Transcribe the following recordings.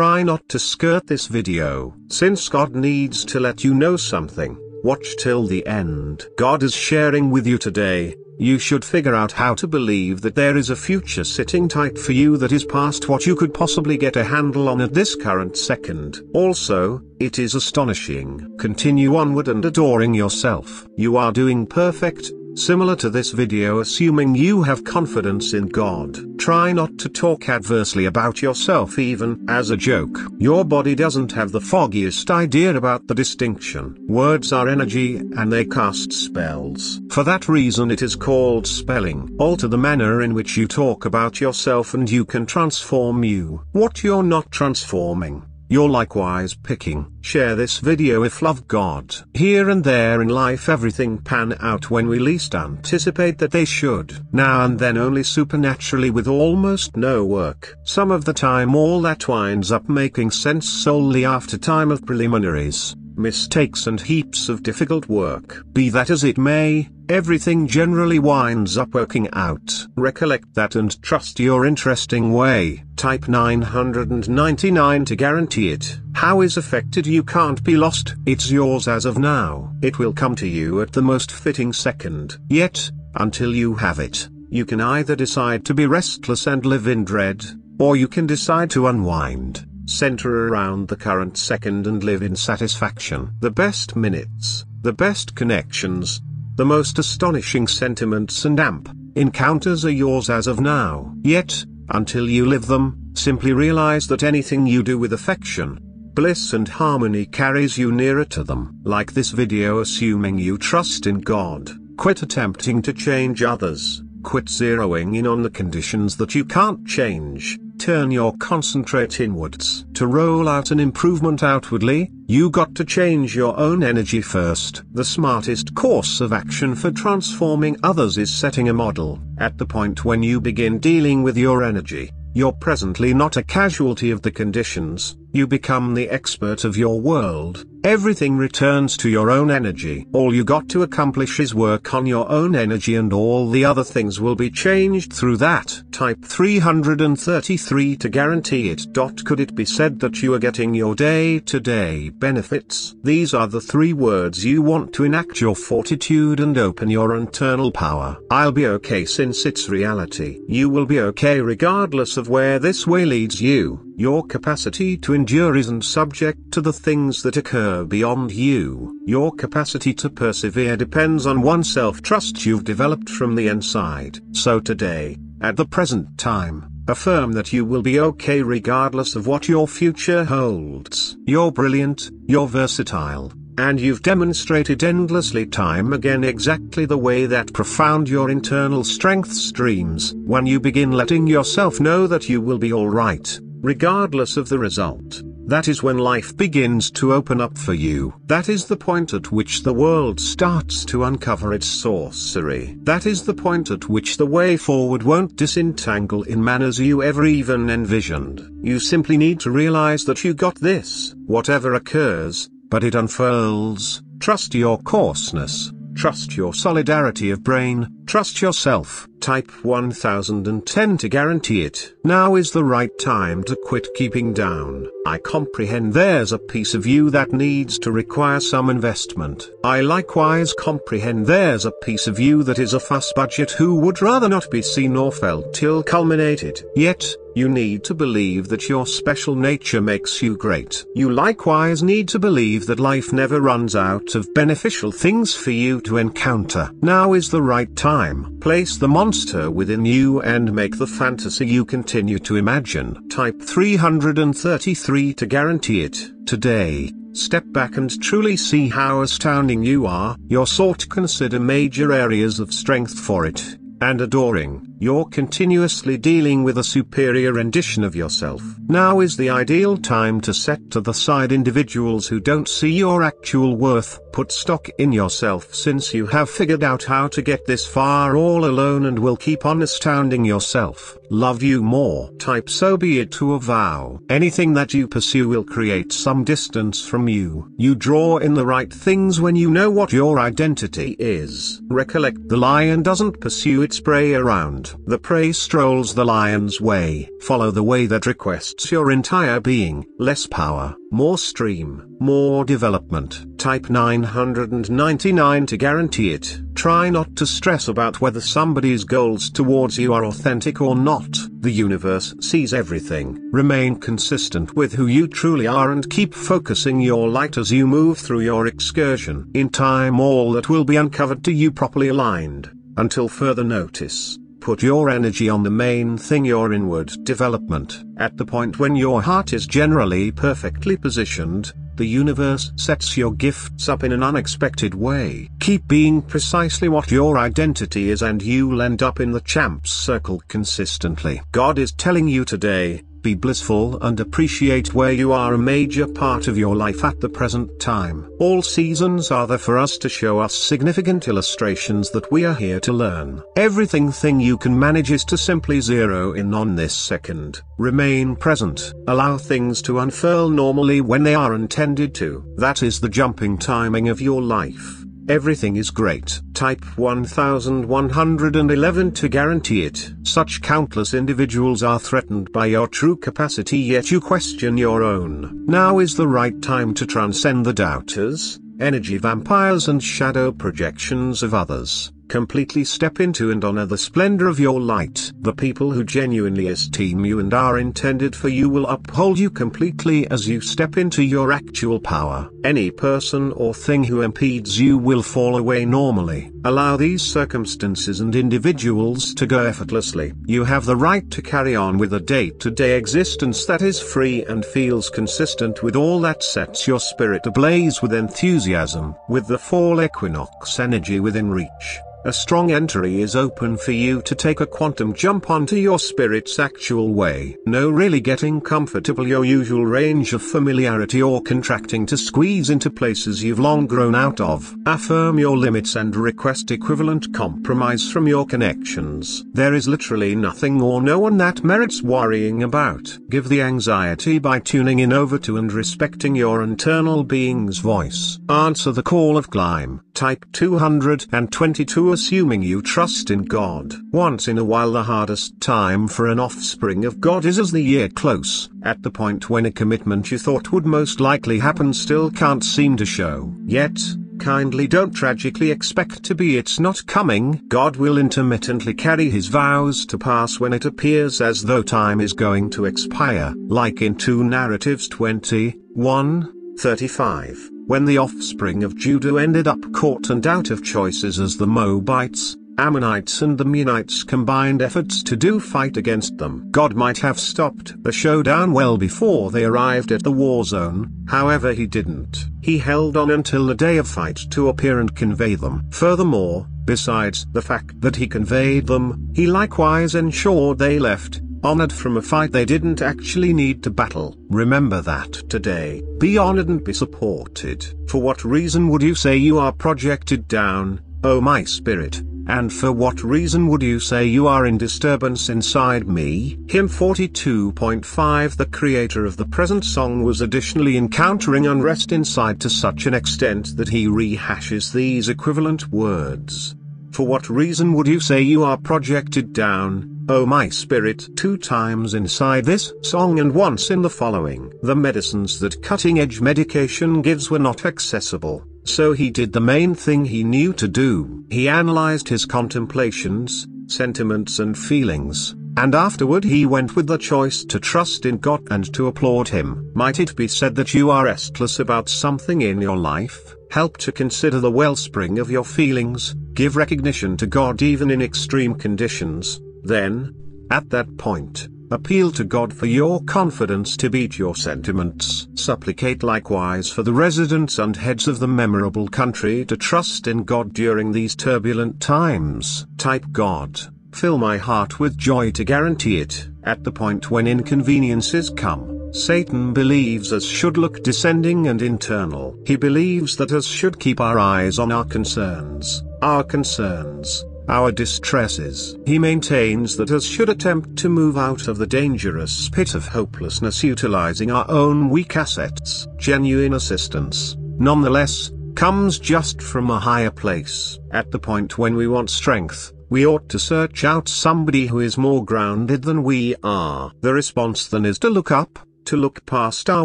try not to skirt this video. Since God needs to let you know something, watch till the end. God is sharing with you today, you should figure out how to believe that there is a future sitting tight for you that is past what you could possibly get a handle on at this current second. Also, it is astonishing. Continue onward and adoring yourself. You are doing perfect, Similar to this video assuming you have confidence in God. Try not to talk adversely about yourself even as a joke. Your body doesn't have the foggiest idea about the distinction. Words are energy and they cast spells. For that reason it is called spelling. Alter the manner in which you talk about yourself and you can transform you. What you're not transforming you're likewise picking. Share this video if love God. Here and there in life everything pan out when we least anticipate that they should. Now and then only supernaturally with almost no work. Some of the time all that winds up making sense solely after time of preliminaries mistakes and heaps of difficult work. Be that as it may, everything generally winds up working out. Recollect that and trust your interesting way. Type 999 to guarantee it. How is affected you can't be lost. It's yours as of now. It will come to you at the most fitting second. Yet, until you have it, you can either decide to be restless and live in dread, or you can decide to unwind center around the current second and live in satisfaction. The best minutes, the best connections, the most astonishing sentiments and amp encounters are yours as of now. Yet, until you live them, simply realize that anything you do with affection, bliss and harmony carries you nearer to them. Like this video assuming you trust in God, quit attempting to change others, quit zeroing in on the conditions that you can't change, turn your concentrate inwards. To roll out an improvement outwardly, you got to change your own energy first. The smartest course of action for transforming others is setting a model. At the point when you begin dealing with your energy, you're presently not a casualty of the conditions, you become the expert of your world. Everything returns to your own energy. All you got to accomplish is work on your own energy and all the other things will be changed through that. Type 333 to guarantee it. Could it be said that you are getting your day-to-day -day benefits? These are the three words you want to enact your fortitude and open your internal power. I'll be okay since it's reality. You will be okay regardless of where this way leads you. Your capacity to endure isn't subject to the things that occur beyond you. Your capacity to persevere depends on one self-trust you've developed from the inside. So today, at the present time, affirm that you will be okay regardless of what your future holds. You're brilliant, you're versatile, and you've demonstrated endlessly time again exactly the way that profound your internal strength streams. When you begin letting yourself know that you will be alright, regardless of the result. That is when life begins to open up for you. That is the point at which the world starts to uncover its sorcery. That is the point at which the way forward won't disentangle in manners you ever even envisioned. You simply need to realize that you got this, whatever occurs, but it unfurls. Trust your coarseness. Trust your solidarity of brain, trust yourself. Type 1010 to guarantee it. Now is the right time to quit keeping down. I comprehend there's a piece of you that needs to require some investment. I likewise comprehend there's a piece of you that is a fuss budget who would rather not be seen or felt till culminated. Yet, you need to believe that your special nature makes you great. You likewise need to believe that life never runs out of beneficial things for you to encounter. Now is the right time. Place the monster within you and make the fantasy you continue to imagine. Type 333 to guarantee it. Today, step back and truly see how astounding you are. Your sort consider major areas of strength for it and adoring, you're continuously dealing with a superior rendition of yourself. Now is the ideal time to set to the side individuals who don't see your actual worth, put stock in yourself since you have figured out how to get this far all alone and will keep on astounding yourself. Love you more. Type so be it to a vow. Anything that you pursue will create some distance from you. You draw in the right things when you know what your identity is. Recollect the lion doesn't pursue its prey around The prey strolls the lion's way. Follow the way that requests your entire being. Less power, more stream, more development. Type 999 to guarantee it. Try not to stress about whether somebody's goals towards you are authentic or not. The universe sees everything. Remain consistent with who you truly are and keep focusing your light as you move through your excursion. In time all that will be uncovered to you properly aligned. Until further notice, put your energy on the main thing your inward development. At the point when your heart is generally perfectly positioned, the universe sets your gifts up in an unexpected way. Keep being precisely what your identity is and you'll end up in the champ's circle consistently. God is telling you today, be blissful and appreciate where you are a major part of your life at the present time. All seasons are there for us to show us significant illustrations that we are here to learn. Everything thing you can manage is to simply zero in on this second. Remain present. Allow things to unfurl normally when they are intended to. That is the jumping timing of your life. Everything is great. Type 1111 to guarantee it. Such countless individuals are threatened by your true capacity yet you question your own. Now is the right time to transcend the doubters, energy vampires and shadow projections of others completely step into and honor the splendor of your light. The people who genuinely esteem you and are intended for you will uphold you completely as you step into your actual power. Any person or thing who impedes you will fall away normally. Allow these circumstances and individuals to go effortlessly. You have the right to carry on with a day-to-day existence that is free and feels consistent with all that sets your spirit ablaze with enthusiasm. With the fall equinox energy within reach, a strong entry is open for you to take a quantum jump onto your spirit's actual way. No really getting comfortable your usual range of familiarity or contracting to squeeze into places you've long grown out of. Affirm your limits and request equivalent compromise from your connections. There is literally nothing or no one that merits worrying about. Give the anxiety by tuning in over to and respecting your internal being's voice. Answer the call of climb. Type 222 assuming you trust in God. Once in a while the hardest time for an offspring of God is as the year close, at the point when a commitment you thought would most likely happen still can't seem to show. Yet, kindly don't tragically expect to be it's not coming. God will intermittently carry his vows to pass when it appears as though time is going to expire, like in 2 Narratives 20, 1, 35 when the offspring of Judah ended up caught and out of choices as the Moabites, Ammonites and the Meunites combined efforts to do fight against them. God might have stopped the showdown well before they arrived at the war zone, however he didn't. He held on until the day of fight to appear and convey them. Furthermore, besides the fact that he conveyed them, he likewise ensured they left, honored from a fight they didn't actually need to battle. Remember that today. Be honored and be supported. For what reason would you say you are projected down, oh my spirit? And for what reason would you say you are in disturbance inside me? Hymn 42.5 The creator of the present song was additionally encountering unrest inside to such an extent that he rehashes these equivalent words. For what reason would you say you are projected down, Oh my spirit two times inside this song and once in the following. The medicines that cutting edge medication gives were not accessible, so he did the main thing he knew to do. He analyzed his contemplations, sentiments and feelings, and afterward he went with the choice to trust in God and to applaud him. Might it be said that you are restless about something in your life? Help to consider the wellspring of your feelings, give recognition to God even in extreme conditions, then, at that point, appeal to God for your confidence to beat your sentiments. Supplicate likewise for the residents and heads of the memorable country to trust in God during these turbulent times. Type God, fill my heart with joy to guarantee it. At the point when inconveniences come, Satan believes us should look descending and internal. He believes that us should keep our eyes on our concerns, our concerns, our distresses. He maintains that us should attempt to move out of the dangerous pit of hopelessness utilizing our own weak assets. Genuine assistance, nonetheless, comes just from a higher place. At the point when we want strength, we ought to search out somebody who is more grounded than we are. The response then is to look up, to look past our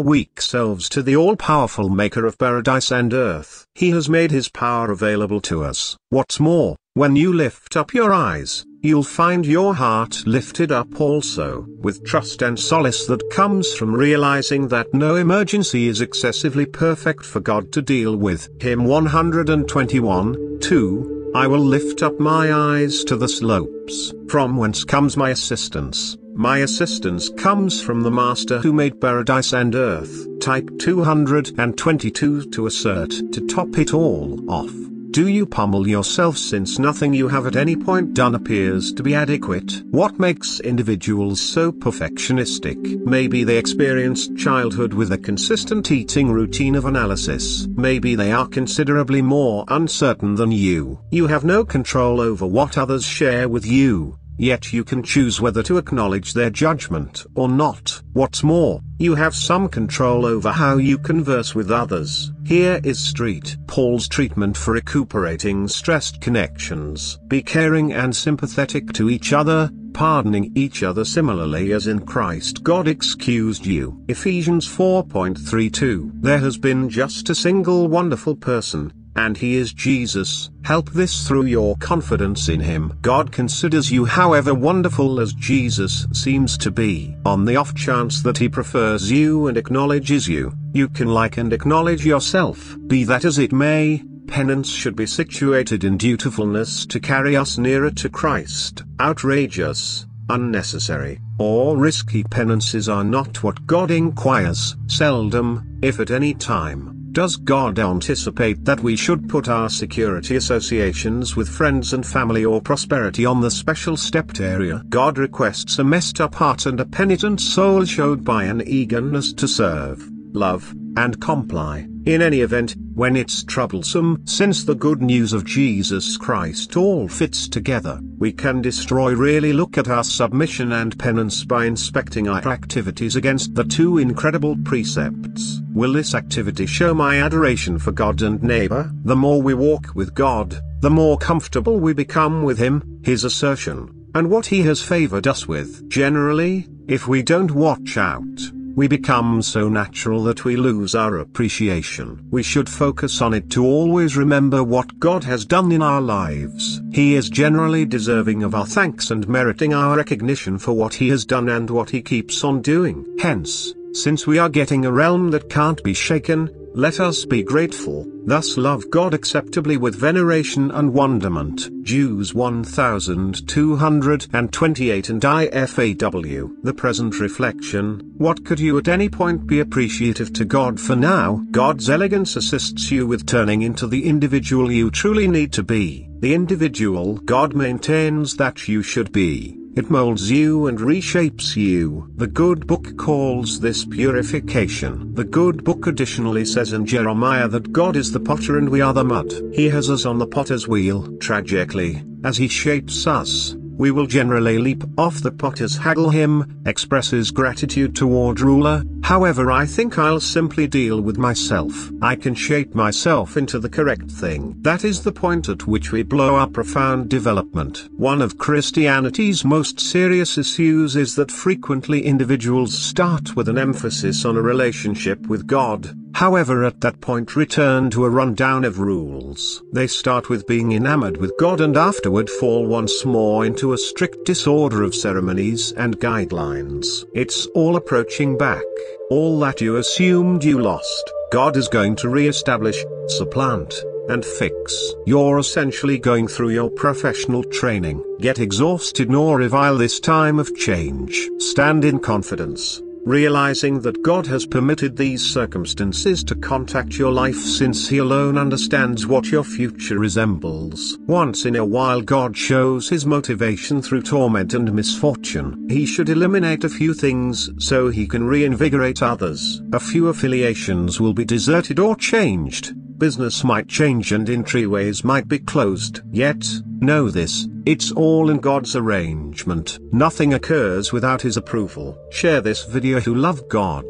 weak selves to the all-powerful maker of paradise and earth. He has made his power available to us. What's more, when you lift up your eyes, you'll find your heart lifted up also, with trust and solace that comes from realizing that no emergency is excessively perfect for God to deal with. Hymn 121, 2, I will lift up my eyes to the slopes, from whence comes my assistance. My assistance comes from the Master who made paradise and earth. Type 222 to assert to top it all off. Do you pummel yourself since nothing you have at any point done appears to be adequate? What makes individuals so perfectionistic? Maybe they experienced childhood with a consistent eating routine of analysis. Maybe they are considerably more uncertain than you. You have no control over what others share with you. Yet you can choose whether to acknowledge their judgment or not. What's more, you have some control over how you converse with others. Here is Street Paul's treatment for recuperating stressed connections. Be caring and sympathetic to each other, pardoning each other similarly as in Christ God excused you. Ephesians 4.32 There has been just a single wonderful person, and he is Jesus. Help this through your confidence in him. God considers you however wonderful as Jesus seems to be. On the off chance that he prefers you and acknowledges you, you can like and acknowledge yourself. Be that as it may, penance should be situated in dutifulness to carry us nearer to Christ. Outrageous, unnecessary, or risky penances are not what God inquires. Seldom, if at any time, does God anticipate that we should put our security associations with friends and family or prosperity on the special stepped area? God requests a messed up heart and a penitent soul showed by an eagerness to serve, love, and comply. In any event, when it's troublesome, since the good news of Jesus Christ all fits together, we can destroy really look at our submission and penance by inspecting our activities against the two incredible precepts. Will this activity show my adoration for God and neighbor? The more we walk with God, the more comfortable we become with Him, His assertion, and what He has favored us with. Generally, if we don't watch out, we become so natural that we lose our appreciation. We should focus on it to always remember what God has done in our lives. He is generally deserving of our thanks and meriting our recognition for what He has done and what He keeps on doing. Hence, since we are getting a realm that can't be shaken, let us be grateful, thus love God acceptably with veneration and wonderment. Jews 1228 and IFAW. The present reflection, what could you at any point be appreciative to God for now? God's elegance assists you with turning into the individual you truly need to be, the individual God maintains that you should be. It molds you and reshapes you. The good book calls this purification. The good book additionally says in Jeremiah that God is the potter and we are the mud. He has us on the potter's wheel. Tragically, as he shapes us, we will generally leap off the potter's haggle him, expresses gratitude toward ruler, however I think I'll simply deal with myself. I can shape myself into the correct thing. That is the point at which we blow our profound development. One of Christianity's most serious issues is that frequently individuals start with an emphasis on a relationship with God, however at that point return to a rundown of rules. They start with being enamored with God and afterward fall once more into a strict disorder of ceremonies and guidelines. It's all approaching back. All that you assumed you lost, God is going to re-establish, supplant, and fix. You're essentially going through your professional training. Get exhausted nor revile this time of change. Stand in confidence realizing that God has permitted these circumstances to contact your life since He alone understands what your future resembles. Once in a while God shows His motivation through torment and misfortune. He should eliminate a few things so He can reinvigorate others. A few affiliations will be deserted or changed business might change and entryways might be closed. Yet, know this, it's all in God's arrangement. Nothing occurs without His approval. Share this video who love God.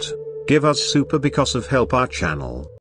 Give us super because of help our channel.